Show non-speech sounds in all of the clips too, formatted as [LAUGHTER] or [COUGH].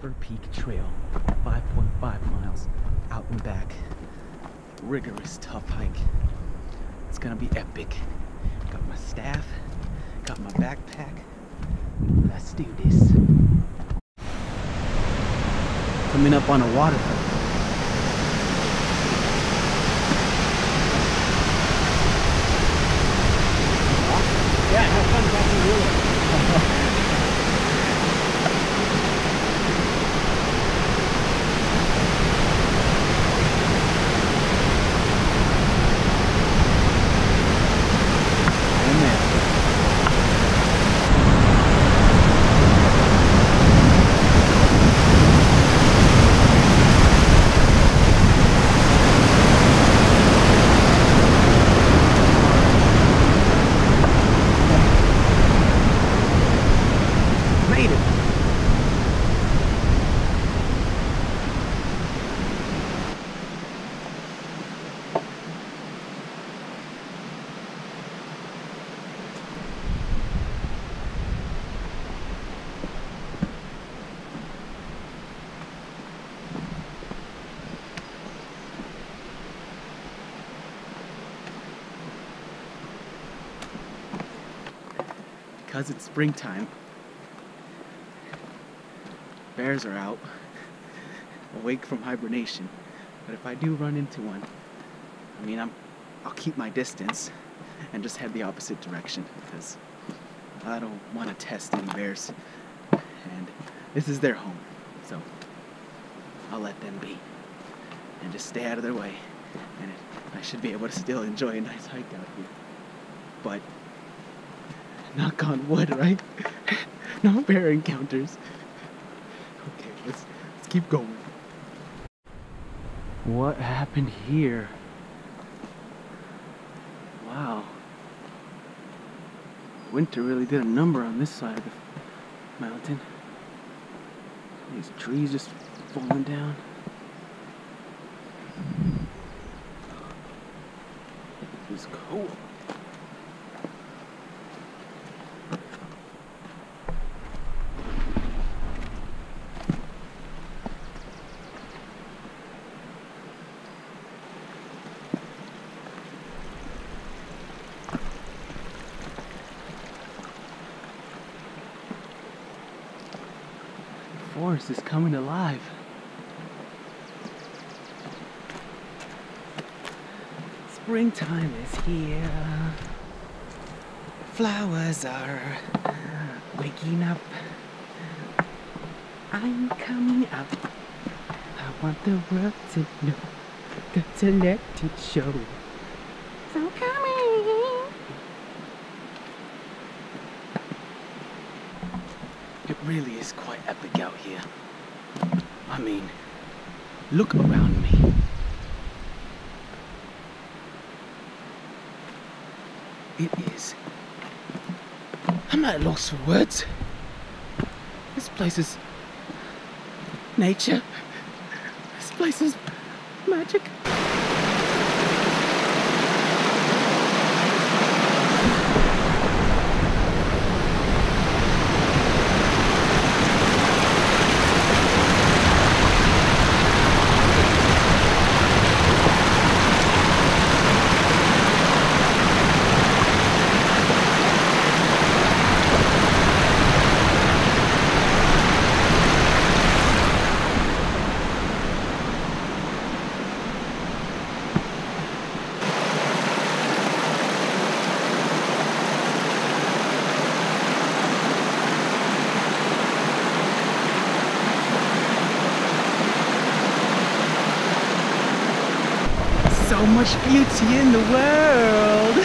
Vesper Peak Trail, 5.5 miles out and back. Rigorous, tough hike. It's gonna be epic. Got my staff, got my backpack. Let's do this. Coming up on a waterfall. Because it's springtime, bears are out, awake from hibernation. But if I do run into one, I mean, I'm, I'll keep my distance and just head the opposite direction because I don't want to test any bears. And this is their home, so I'll let them be and just stay out of their way. And I should be able to still enjoy a nice hike out here. But knock on wood, right? [LAUGHS] no bear encounters. Let's let's keep going. What happened here? Wow. Winter really did a number on this side of the mountain. These trees just falling down. It's cool. The forest is coming alive. Springtime is here. Flowers are waking up. I'm coming up. I want the world to know. Let it show. So I'm coming. It really is quite epic out here. I mean, look around me. It is. I'm at a loss for words. This place is nature. This place is magic. So much beauty in the world.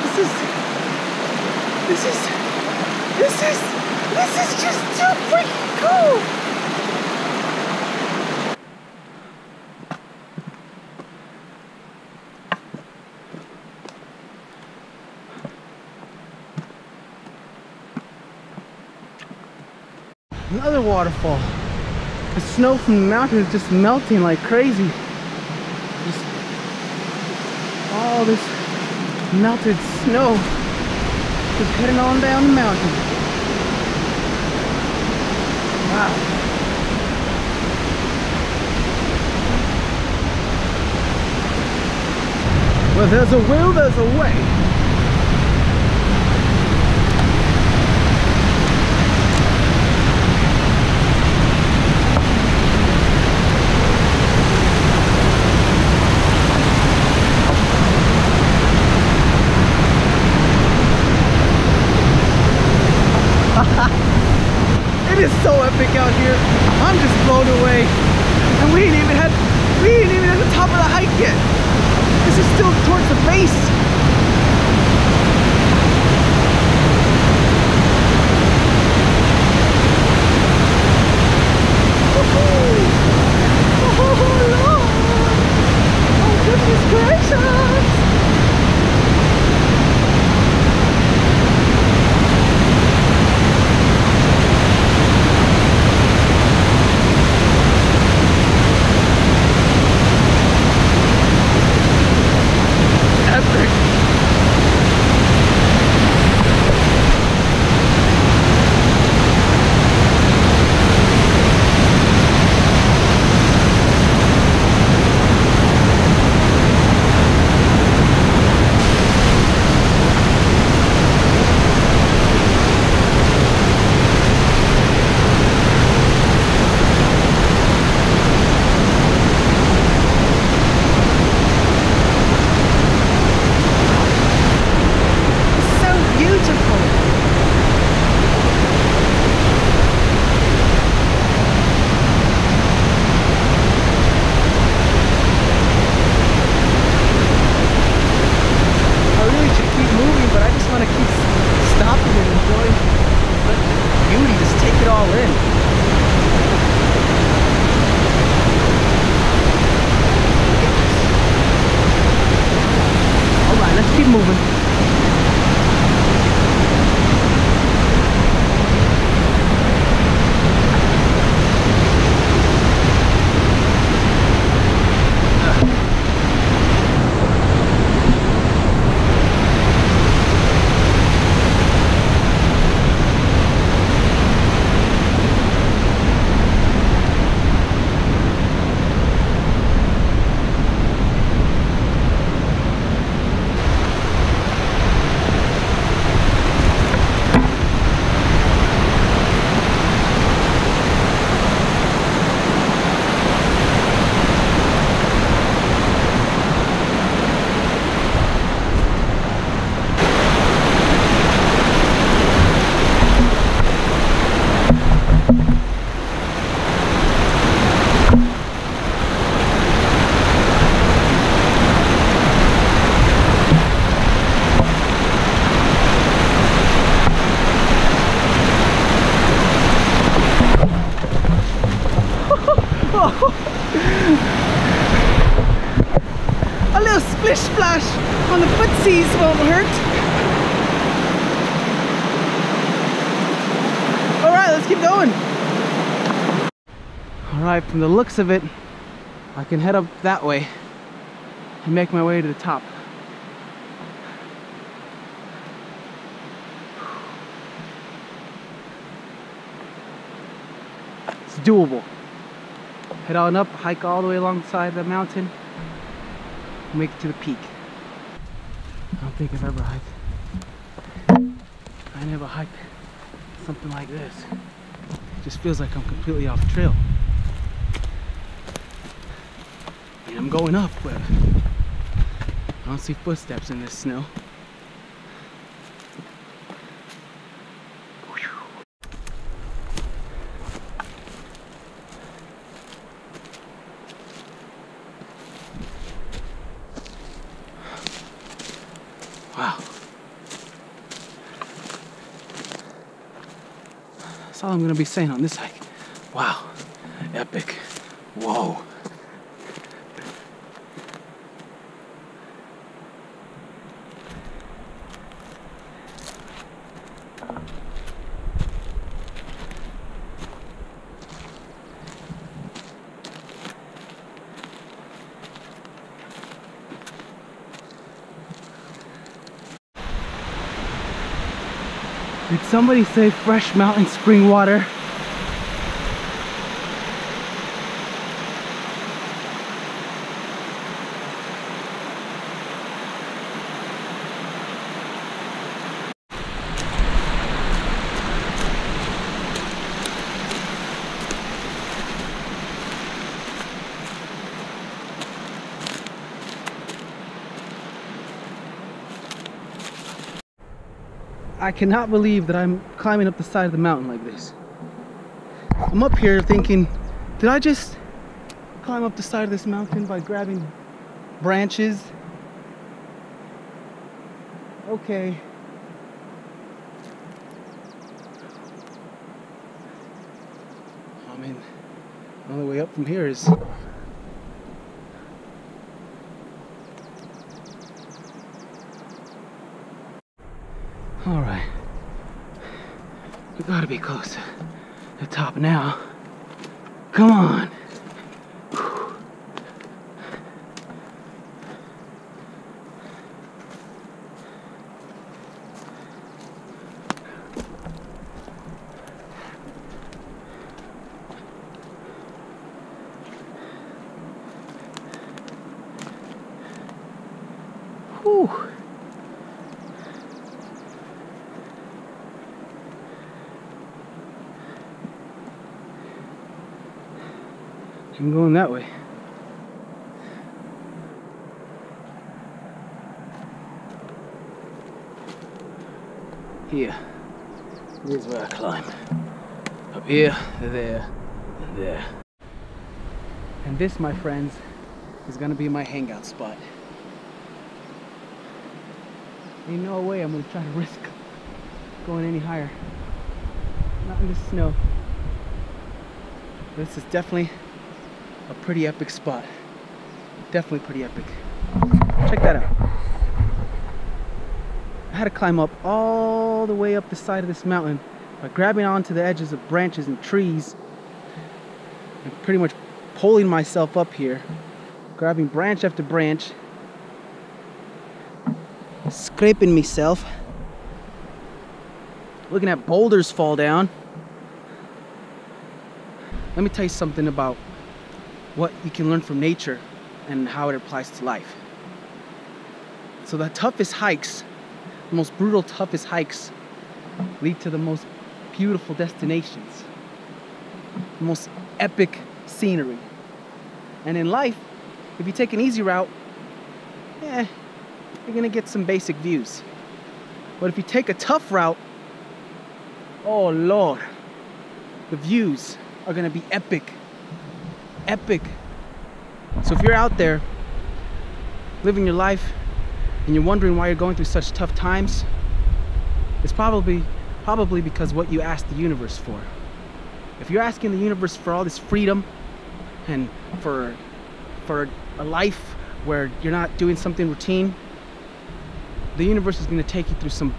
This is. This is. This is. This is just too freaking cool. Another waterfall. The snow from the mountain is just melting like crazy. all this melted snow. Just heading on down the mountain. Wow. Well, there's a will, there's a way. This is still towards the base. Alright, from the looks of it, I can head up that way and make my way to the top. It's doable. Head on up, hike all the way alongside the mountain, make it to the peak. I don't think I've ever hiked. I never hiked something like this. Just feels like I'm completely off trail. And I'm going up, but I don't see footsteps in this snow. That's all I'm gonna be saying on this hike. Wow. Epic. Whoa. Did somebody say fresh mountain spring water? I cannot believe that I'm climbing up the side of the mountain like this. I'm up here thinking, did I just climb up the side of this mountain by grabbing branches? Okay. I mean, the only way up from here is All right. We gotta be close to the top now. Come on. Whew. I'm going that way. Here. Here's where I climb. Up here, there, and there. And this, my friends, is gonna be my hangout spot. Ain't no way I'm gonna try to risk going any higher. Not in the snow. This is definitely a pretty epic spot. Definitely pretty epic. Check that out. I had to climb up all the way up the side of this mountain by grabbing onto the edges of branches and trees and pretty much pulling myself up here, grabbing branch after branch, scraping myself, looking at boulders fall down. Let me tell you something about what you can learn from nature and how it applies to life. So the toughest hikes, the most brutal, toughest hikes lead to the most beautiful destinations, the most epic scenery. And in life, if you take an easy route, yeah, you're gonna get some basic views. But if you take a tough route, oh Lord, the views are gonna be epic epic. So if you're out there living your life and you're wondering why you're going through such tough times, it's probably probably because what you asked the universe for. If you're asking the universe for all this freedom and for for a life where you're not doing something routine, the universe is going to take you through some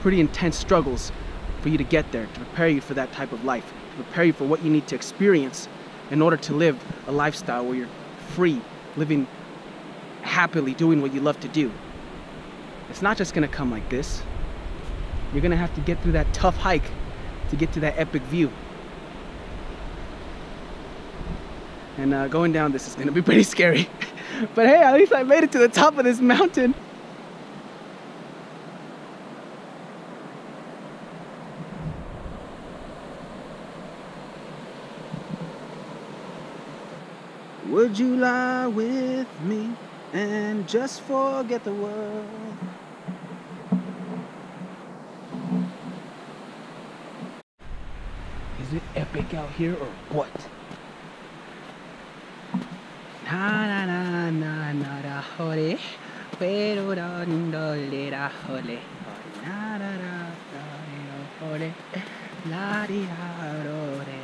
pretty intense struggles for you to get there, to prepare you for that type of life, to prepare you for what you need to experience in order to live a lifestyle where you're free, living happily, doing what you love to do. It's not just gonna come like this. You're gonna have to get through that tough hike to get to that epic view. And uh, going down this is gonna be pretty scary. [LAUGHS] but hey, at least I made it to the top of this mountain. Would you lie with me and just forget the world? Is it epic out here or what? Na na na na na da hore, pero da do le da hore, na na na da hore, la di da